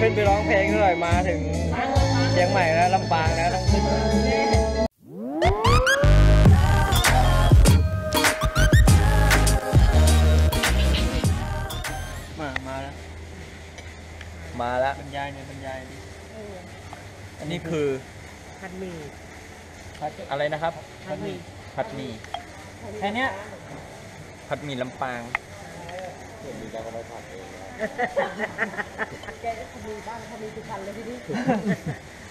ขึ้นไปร้องเพลงหน่อยมาถึงเชียงใหม่แล้วลำปางแล้วต้องขึ้นมามาแล้วมาแล้วบรรยายเนี่ยบรรยายดิอันนี้คือผัดหมี่ผัดอะไรนะครับผัดหมี่ผัดหมี่แค่เนี้ยผัดหมี่ลำปาง แกก็มีบ้างเขามีทุกคันเลยที่นี่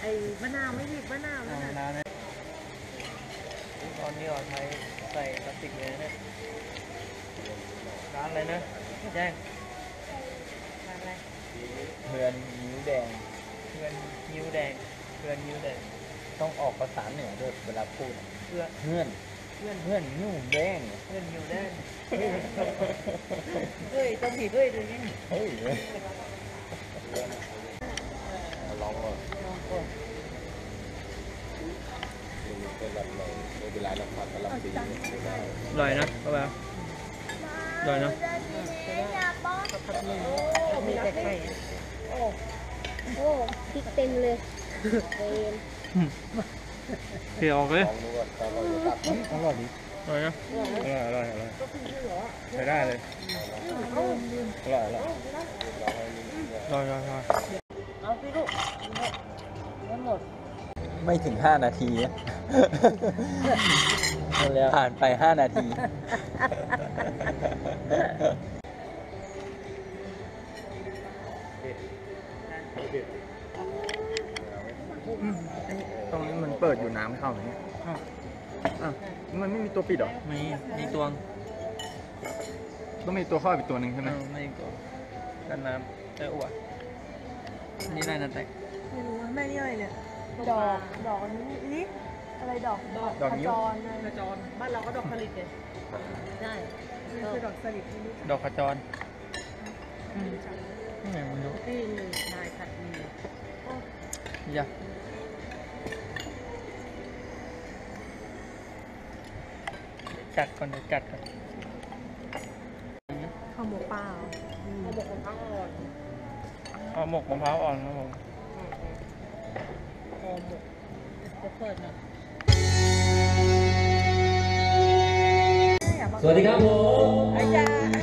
ไอ้มะนาวไม่หยิบมะนาวเอานะนานเลยตอนนี้เราใช้ใส่พลาสติกเลยนะเนี่ยร้านอะไรนะแจ้งอะไรเพื่อนนิ้วแดงเพื่อนนิ้วแดงเพื่อนนิ้วแดงต้องออกภาษาเหนือด้วยเวลาพูดเพื่อนเพื่อน เพื่อนเพื่อนนิ้วแดงเพื่อนนิ้วแดงเฮ้ยต้องผิดด้วยดูนี่เฮ้ยลองก่อนลองก่อนมันเป็นแบบไหนในเวลาเราผัดกะหล่ำปีไม่ได้อร่อยนะเข้าไปอร่อยนะผัดหมี่ผัดหมี่แต่ไข่โอ้พริกเต็มเลยเต็ม เที่ยวออกเลยลองดูว่าตอนเราจะตักอร่อยดิอร่อยนะอร่อยอร่อยอร่อยใช้ได้เลยอร่อยอร่อยลองให้นิ่มๆอร่อยอร่อยอร่อยเอาสิลูกทั้งหมดไม่ถึง5นาทีอะแล้วผ่านไป5นาที ตรงนี้มัน เปิดอยู่น้ำเข้าไหมเนี่ยอะมันไม่มีตัวปิดเหรอ มีมีตวงต้องมีตัวครอบอีกตัวหนึ่งใช่ไหมเออไม่มีตัวกันน้ำแต่อ้วกนี่อะไรนะแตกไม่รู้ว่าแม่นี่อะไรเนี่ย ดอก ดอกอันนี้นี่อะไรดอกดอกดอกขนิ้ว จรนะกระจรบ้านเราก็ดอกผลิตเลยใช่นี่คือดอกสลิดที่นี่ดอกขจรนี่ไงมันดูที่หนึ่งนายผัดหมี่ยะ จัดก่อนเดี๋ยวจัดก่อนข้าวหมูเปล่าเขาบอกของเขาอ่อนเอาหมกมะพร้าวอ่อนครับผมหอมหมกจะเปิดหน่อยสวัสดีครับผมไอ้ยาเขา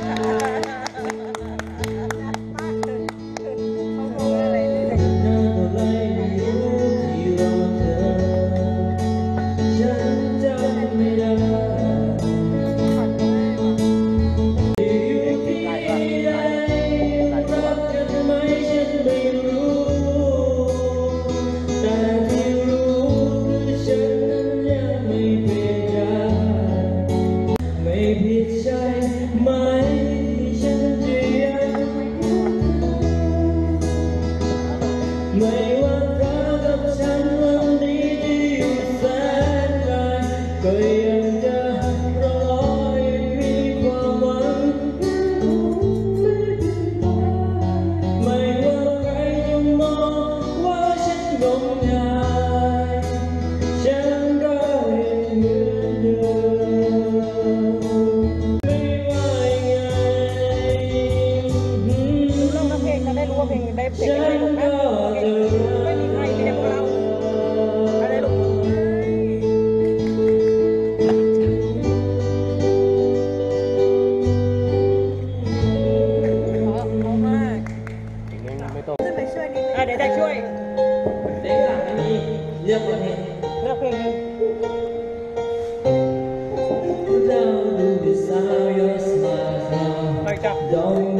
บอ ไ Liyak pa niya. Liyak pa niya. Down to the Cyrus, my heart. Don't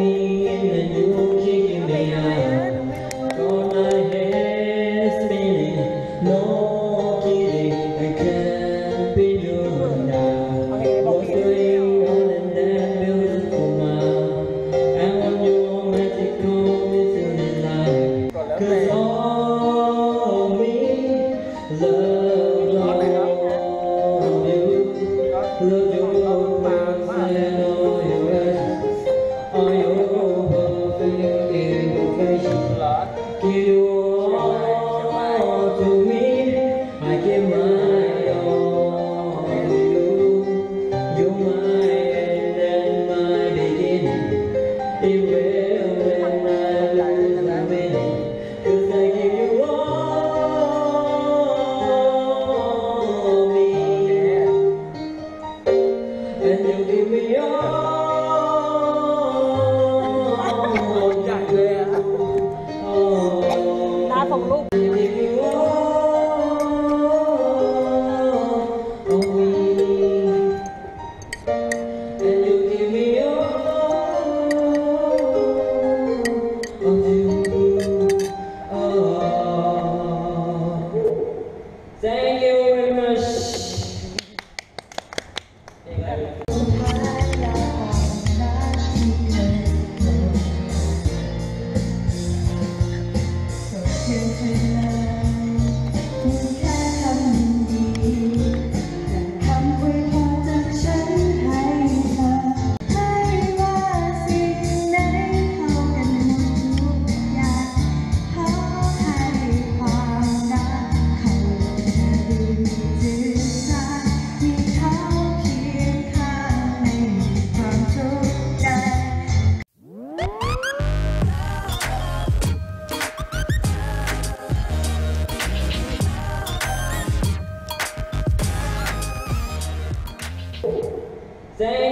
ส่ง tem